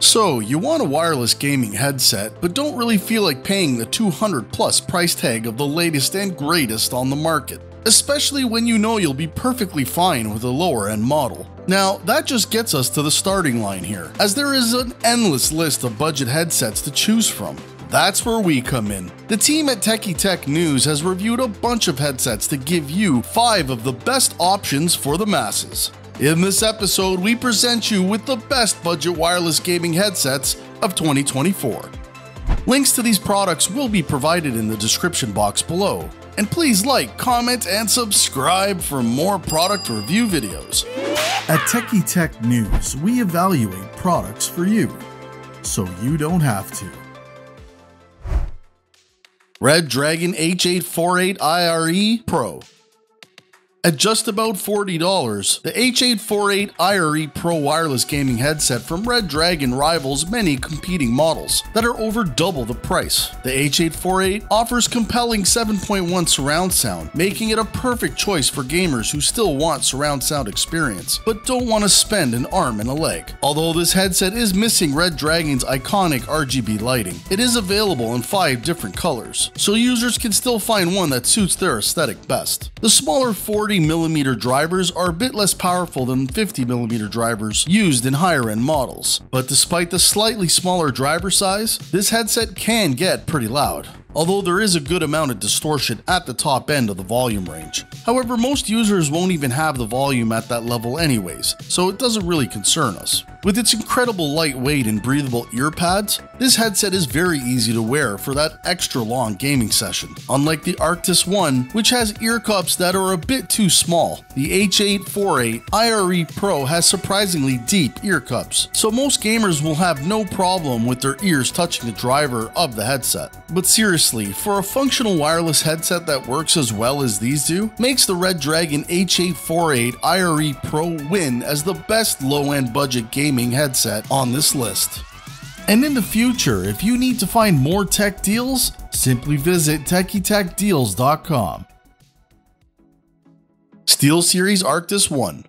So, you want a wireless gaming headset, but don't really feel like paying the 200 plus price tag of the latest and greatest on the market, especially when you know you'll be perfectly fine with a lower end model. Now, that just gets us to the starting line here, as there is an endless list of budget headsets to choose from. That's where we come in. The team at Techie Tech News has reviewed a bunch of headsets to give you 5 of the best options for the masses. In this episode, we present you with the best budget wireless gaming headsets of 2024. Links to these products will be provided in the description box below. And please like, comment, and subscribe for more product review videos. At Techie Tech News, we evaluate products for you, so you don't have to. Redragon H848 IRE Pro at just about $40, the H848 IRE Pro wireless gaming headset from Redragon rivals many competing models that are over double the price. The H848 offers compelling 7.1 surround sound, making it a perfect choice for gamers who still want surround sound experience, but don't want to spend an arm and a leg. Although this headset is missing Redragon's iconic RGB lighting, it is available in 5 different colors, so users can still find one that suits their aesthetic best. The smaller 40 40mm drivers are a bit less powerful than 50mm drivers used in higher end models, but despite the slightly smaller driver size, this headset can get pretty loud although there is a good amount of distortion at the top end of the volume range. However, most users won't even have the volume at that level anyways, so it doesn't really concern us. With its incredible lightweight and breathable ear pads, this headset is very easy to wear for that extra long gaming session. Unlike the Arctis One, which has ear cups that are a bit too small, the H848 IRE Pro has surprisingly deep ear cups, so most gamers will have no problem with their ears touching the driver of the headset. But seriously, for a functional wireless headset that works as well as these do, makes the Redragon H848 IRE Pro win as the best low-end budget gaming headset on this list. And in the future, if you need to find more tech deals, simply visit techietechdeals.com. SteelSeries Arctis One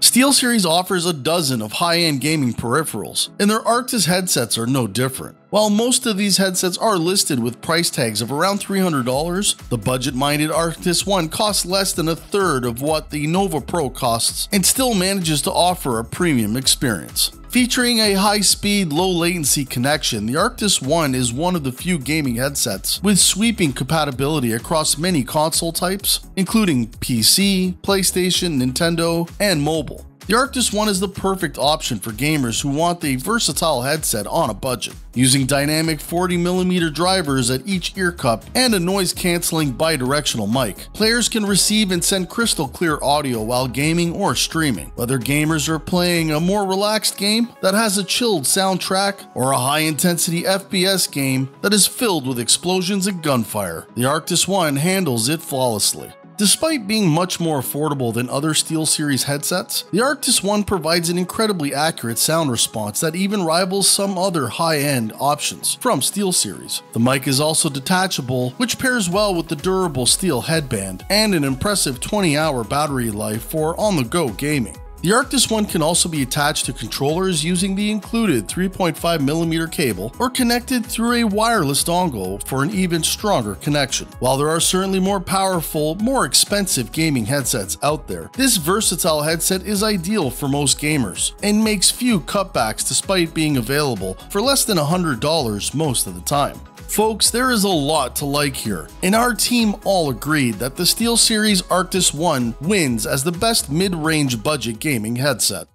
SteelSeries offers a dozen of high-end gaming peripherals, and their Arctis headsets are no different. While most of these headsets are listed with price tags of around $300, the budget-minded Arctis One costs less than a third of what the Nova Pro costs and still manages to offer a premium experience. Featuring a high-speed, low-latency connection, the Arctis One is one of the few gaming headsets with sweeping compatibility across many console types, including PC, PlayStation, Nintendo, and mobile. The Arctis One is the perfect option for gamers who want the versatile headset on a budget. Using dynamic 40mm drivers at each ear cup and a noise cancelling bidirectional mic, players can receive and send crystal clear audio while gaming or streaming. Whether gamers are playing a more relaxed game that has a chilled soundtrack or a high intensity FPS game that is filled with explosions and gunfire, the Arctis One handles it flawlessly. Despite being much more affordable than other SteelSeries headsets, the Arctis One provides an incredibly accurate sound response that even rivals some other high-end options from SteelSeries. The mic is also detachable, which pairs well with the durable steel headband and an impressive 20-hour battery life for on-the-go gaming. The Arctis One can also be attached to controllers using the included 3.5mm cable or connected through a wireless dongle for an even stronger connection. While there are certainly more powerful, more expensive gaming headsets out there, this versatile headset is ideal for most gamers and makes few cutbacks despite being available for less than $100 most of the time. Folks, there is a lot to like here, and our team all agreed that the SteelSeries Arctis One wins as the best mid-range budget gaming headset.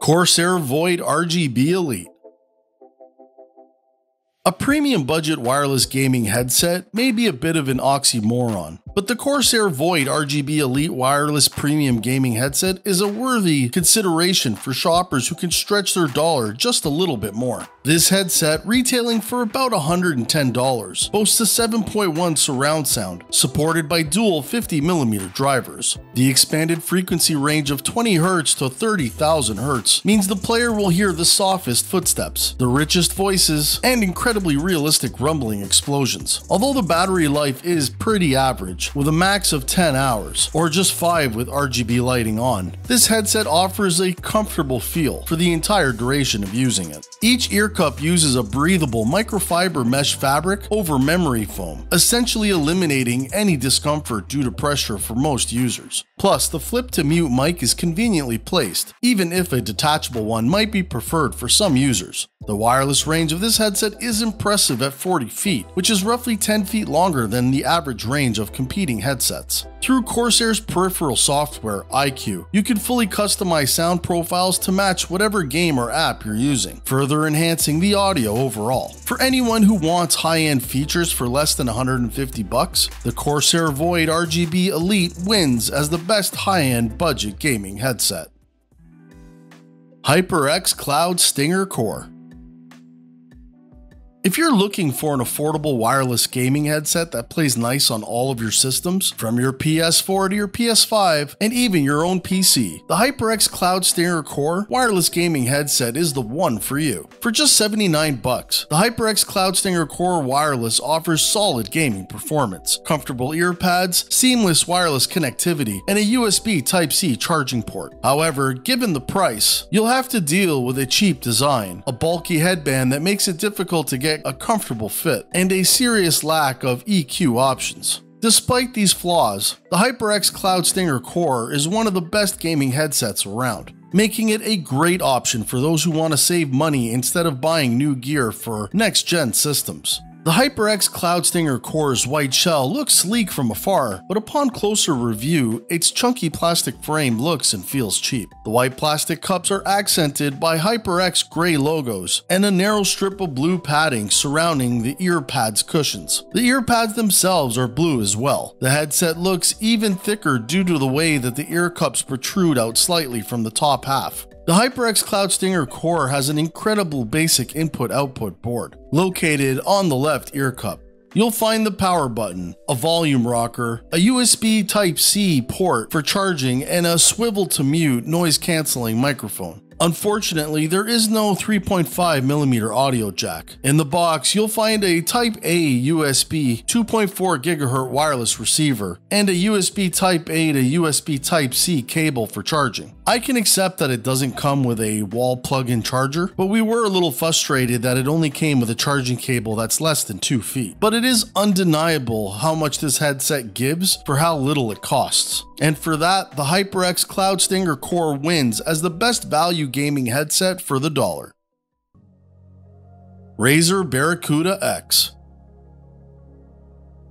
Corsair Void RGB Elite a premium budget wireless gaming headset may be a bit of an oxymoron, but the Corsair Void RGB Elite wireless premium gaming headset is a worthy consideration for shoppers who can stretch their dollar just a little bit more. This headset, retailing for about $110, boasts a 7.1 surround sound, supported by dual 50mm drivers. The expanded frequency range of 20Hz to 30,000Hz means the player will hear the softest footsteps, the richest voices, and incredible incredibly realistic rumbling explosions. Although the battery life is pretty average, with a max of 10 hours, or just 5 with RGB lighting on, this headset offers a comfortable feel for the entire duration of using it. Each ear cup uses a breathable microfiber mesh fabric over memory foam, essentially eliminating any discomfort due to pressure for most users. Plus, the flip to mute mic is conveniently placed, even if a detachable one might be preferred for some users. The wireless range of this headset is impressive at 40 feet, which is roughly 10 feet longer than the average range of competing headsets. Through Corsair's peripheral software, iCUE, you can fully customize sound profiles to match whatever game or app you're using, further enhancing the audio overall. For anyone who wants high-end features for less than 150 bucks, the Corsair Void RGB Elite wins as the best high-end budget gaming headset. HyperX Cloud Stinger Core if you're looking for an affordable wireless gaming headset that plays nice on all of your systems, from your PS4 to your PS5, and even your own PC, the HyperX Cloud Stinger Core wireless gaming headset is the one for you. For just 79 bucks, the HyperX Cloud Stinger Core wireless offers solid gaming performance, comfortable ear pads, seamless wireless connectivity, and a USB Type-C charging port. However, given the price, you'll have to deal with a cheap design, a bulky headband that makes it difficult to get a comfortable fit, and a serious lack of EQ options. Despite these flaws, the HyperX Cloud Stinger Core is one of the best gaming headsets around, making it a great option for those who want to save money instead of buying new gear for next gen systems. The HyperX Cloud Stinger Core's white shell looks sleek from afar, but upon closer review, its chunky plastic frame looks and feels cheap. The white plastic cups are accented by HyperX gray logos and a narrow strip of blue padding surrounding the ear pads cushions. The ear pads themselves are blue as well. The headset looks even thicker due to the way that the ear cups protrude out slightly from the top half. The HyperX Cloud Stinger Core has an incredible basic input-output board, located on the left ear cup. You'll find the power button, a volume rocker, a USB Type-C port for charging, and a swivel to mute noise cancelling microphone. Unfortunately, there is no 3.5mm audio jack. In the box, you'll find a Type A USB 2.4 GHz wireless receiver and a USB Type A to USB Type C cable for charging. I can accept that it doesn't come with a wall plug-in charger, but we were a little frustrated that it only came with a charging cable that's less than 2 feet. But it is undeniable how much this headset gives for how little it costs. And for that, the HyperX Cloud Stinger Core wins as the best value gaming headset for the dollar. Razer Barracuda X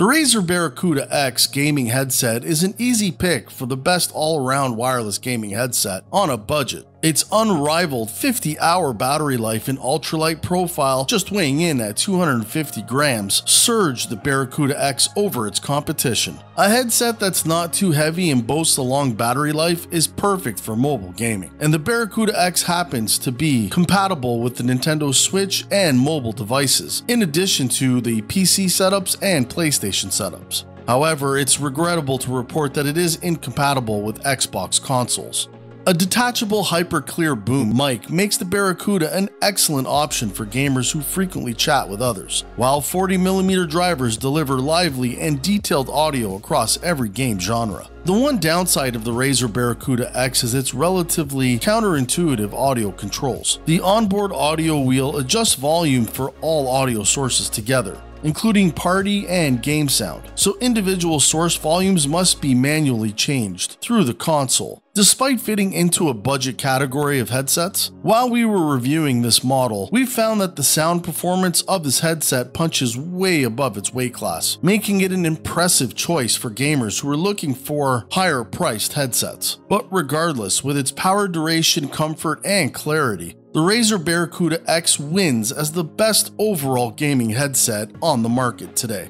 the Razer Barracuda X gaming headset is an easy pick for the best all-around wireless gaming headset on a budget. Its unrivaled 50 hour battery life and ultralight profile, just weighing in at 250 grams, surged the Barracuda X over its competition. A headset that's not too heavy and boasts a long battery life is perfect for mobile gaming, and the Barracuda X happens to be compatible with the Nintendo Switch and mobile devices, in addition to the PC setups and PlayStation setups. However, it's regrettable to report that it is incompatible with Xbox consoles. A detachable hyper-clear boom mic makes the Barracuda an excellent option for gamers who frequently chat with others, while 40mm drivers deliver lively and detailed audio across every game genre. The one downside of the Razer Barracuda X is its relatively counterintuitive audio controls. The onboard audio wheel adjusts volume for all audio sources together, including party and game sound, so individual source volumes must be manually changed through the console. Despite fitting into a budget category of headsets, while we were reviewing this model, we found that the sound performance of this headset punches way above its weight class, making it an impressive choice for gamers who are looking for higher priced headsets. But regardless, with its power duration, comfort, and clarity, the Razer Barracuda X wins as the best overall gaming headset on the market today.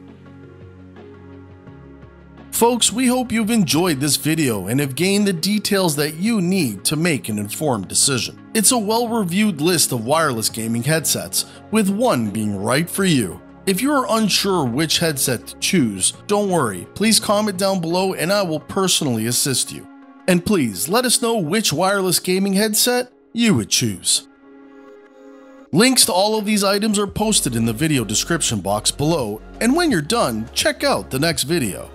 Folks, we hope you've enjoyed this video and have gained the details that you need to make an informed decision. It's a well-reviewed list of wireless gaming headsets, with one being right for you. If you are unsure which headset to choose, don't worry, please comment down below and I will personally assist you. And please let us know which wireless gaming headset you would choose. Links to all of these items are posted in the video description box below, and when you're done, check out the next video.